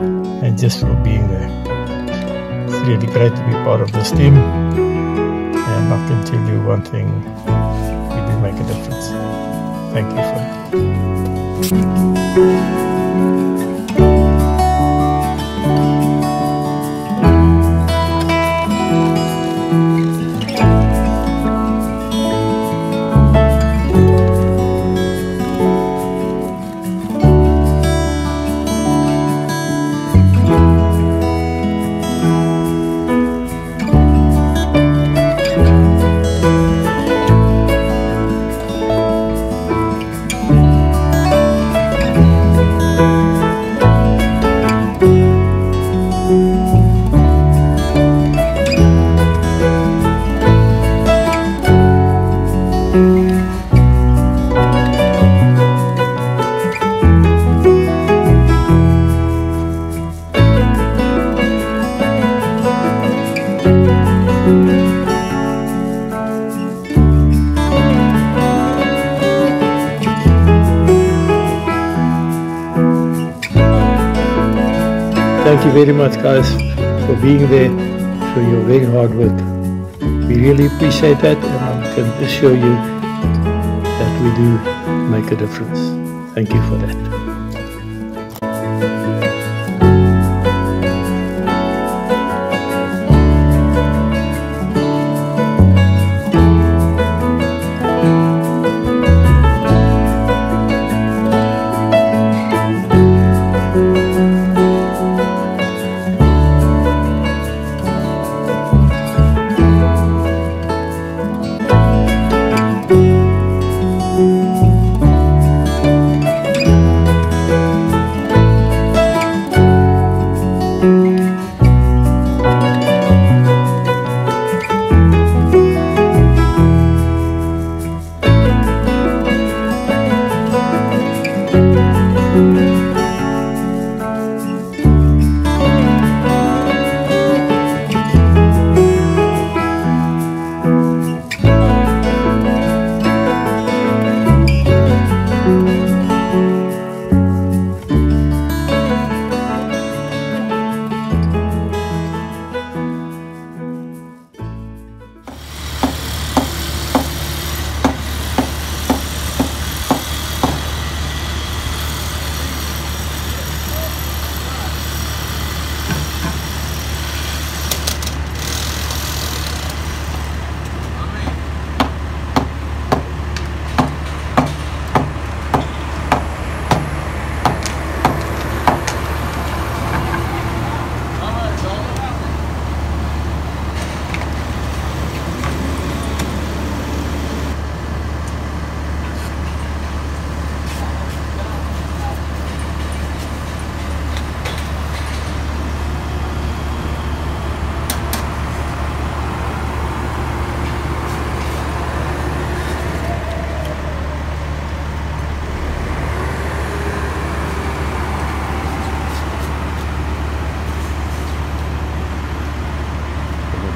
and just for being there. It's really great to be part of this team, and I can tell you one thing: you do make a difference. Thank you for that. Thank you very much, guys, for being there, for your very hard work. We really appreciate that, and I can assure you that we do make a difference. Thank you for that.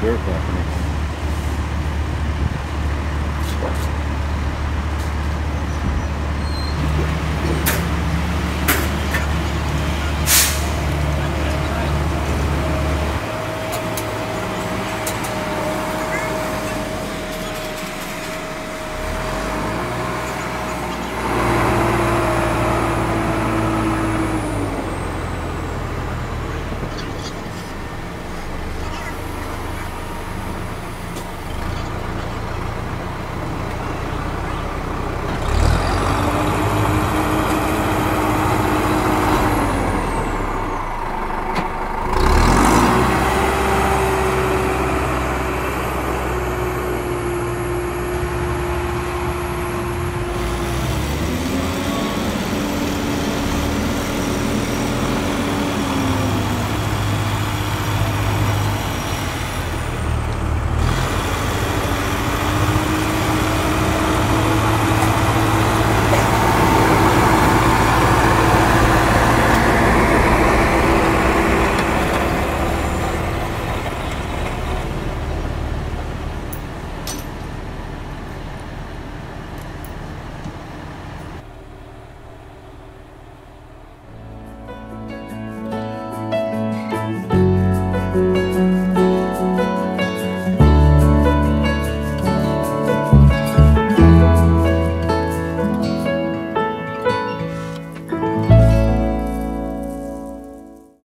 dirt